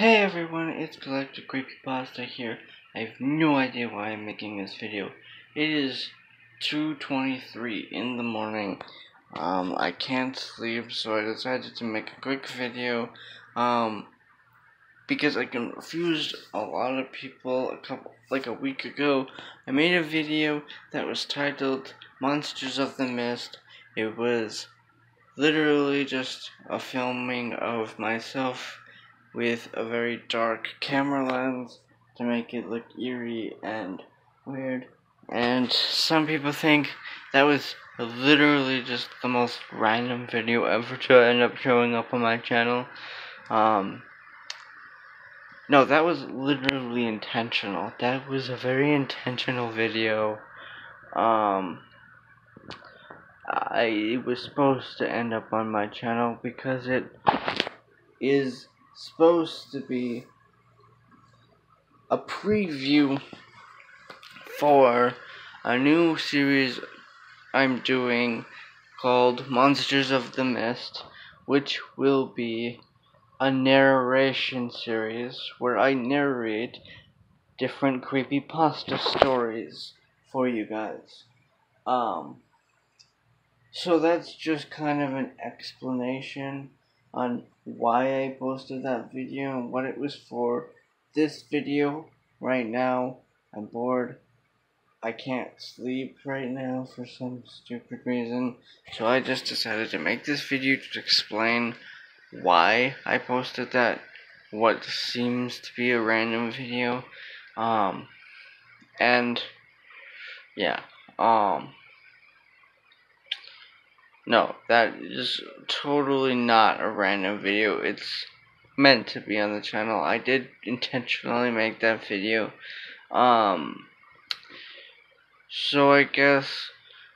Hey everyone, it's Collector Creepypasta here. I have no idea why I'm making this video. It is 2.23 in the morning. Um, I can't sleep, so I decided to make a quick video. Um, because I confused a lot of people a couple, like a week ago. I made a video that was titled Monsters of the Mist. It was literally just a filming of myself with a very dark camera lens to make it look eerie and weird. And some people think that was literally just the most random video ever to end up showing up on my channel. Um, no, that was literally intentional. That was a very intentional video. Um, I, it was supposed to end up on my channel because it is supposed to be a preview for a new series I'm doing called Monsters of the Mist, which will be a narration series where I narrate different creepy pasta stories for you guys. Um, so that's just kind of an explanation on why I posted that video and what it was for. This video right now, I'm bored. I can't sleep right now for some stupid reason. So I just decided to make this video to explain why I posted that what seems to be a random video. Um and yeah. Um no, that is totally not a random video. It's meant to be on the channel. I did intentionally make that video. Um, so I guess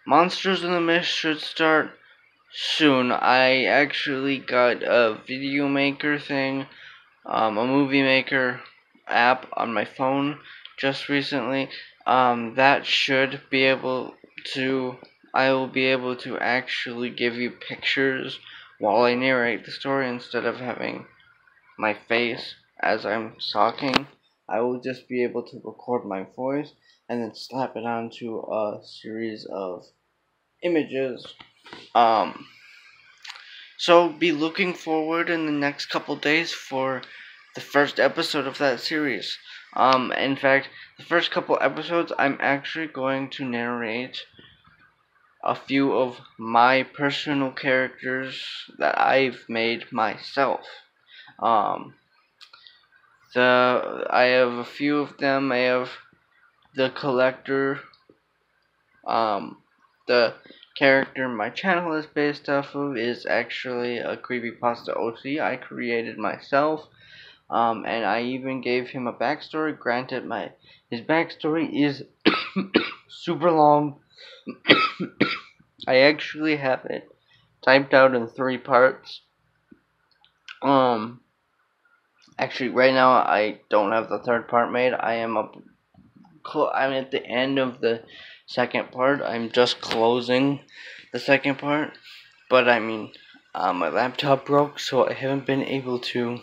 Monsters in the Mist should start soon. I actually got a video maker thing, um, a movie maker app on my phone just recently. Um, that should be able to I will be able to actually give you pictures while I narrate the story instead of having my face as I'm talking. I will just be able to record my voice and then slap it onto a series of images. Um, so be looking forward in the next couple days for the first episode of that series. Um, in fact, the first couple episodes, I'm actually going to narrate a few of my personal characters that I've made myself. Um, the I have a few of them. I have the collector. Um, the character my channel is based off of is actually a creepypasta OC I created myself. Um, and I even gave him a backstory. Granted, my his backstory is super long I actually have it typed out in three parts. Um, actually, right now I don't have the third part made. I am up. I'm at the end of the second part. I'm just closing the second part, but I mean, uh, my laptop broke, so I haven't been able to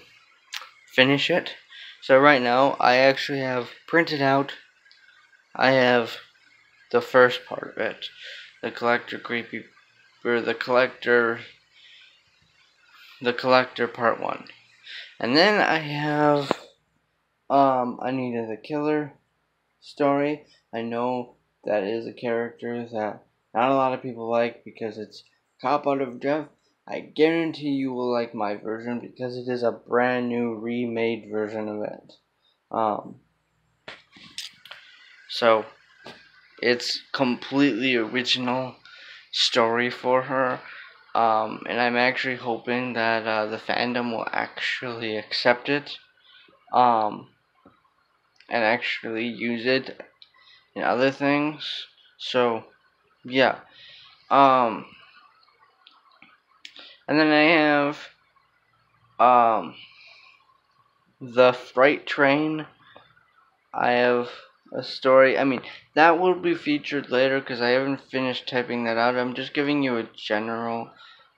finish it. So right now, I actually have printed out. I have the first part of it. The collector creepy or the collector the collector part one. And then I have um a Nina the Killer story. I know that is a character that not a lot of people like because it's cop out of death. I guarantee you will like my version because it is a brand new remade version of it. Um, so it's completely original story for her. Um, and I'm actually hoping that uh, the fandom will actually accept it um, and actually use it in other things. So, yeah. Um, and then I have um, the Fright Train. I have a story. I mean, that will be featured later because I haven't finished typing that out. I'm just giving you a general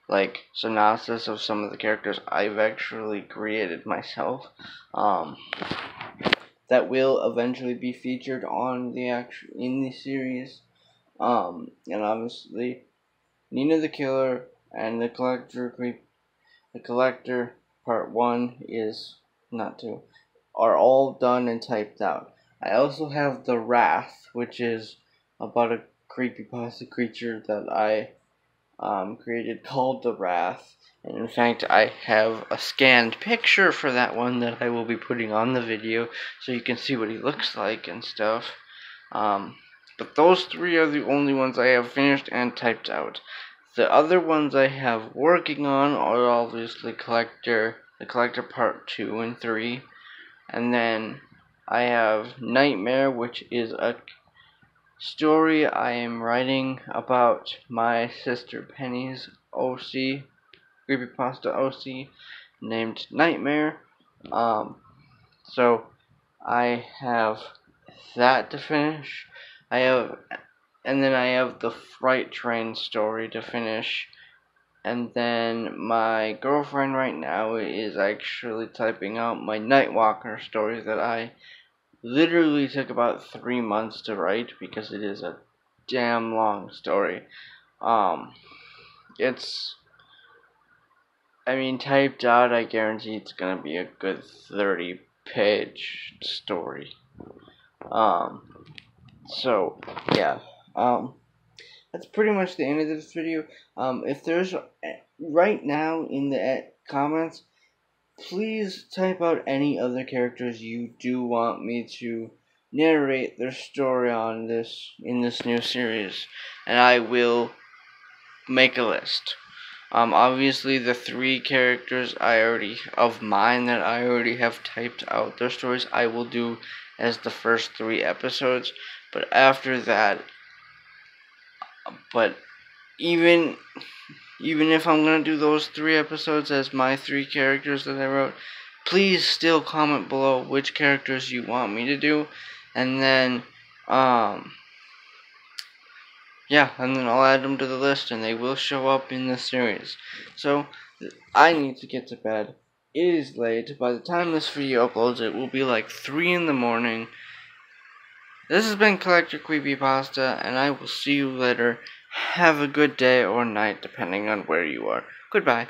like synopsis of some of the characters I've actually created myself. Um, that will eventually be featured on the actual in the series. Um, and obviously, Nina the Killer and the Collector the Collector Part One is not two are all done and typed out. I also have the Wrath, which is about a creepy pasta creature that I um, created called the Wrath. And in fact, I have a scanned picture for that one that I will be putting on the video so you can see what he looks like and stuff. Um, but those three are the only ones I have finished and typed out. The other ones I have working on are obviously Collector, the Collector Part 2 and 3. And then I have Nightmare, which is a story I am writing about my sister Penny's OC, creepypasta OC, named Nightmare. Um, so I have that to finish. I have, and then I have the Fright Train story to finish. And then my girlfriend right now is actually typing out my Nightwalker story that I literally took about three months to write because it is a damn long story. Um, it's, I mean, typed out, I guarantee it's gonna be a good 30 page story. Um, so, yeah, um, that's pretty much the end of this video. Um, if there's, right now in the comments, please type out any other characters you do want me to narrate their story on this in this new series and I will make a list. Um, obviously the three characters I already of mine that I already have typed out their stories I will do as the first three episodes but after that but even even if I'm gonna do those three episodes as my three characters that I wrote, please still comment below which characters you want me to do, and then, um, yeah, and then I'll add them to the list, and they will show up in the series. So, I need to get to bed. It is late. By the time this video uploads, it will be like 3 in the morning. This has been Collector Creepypasta, and I will see you later. Have a good day or night, depending on where you are. Goodbye.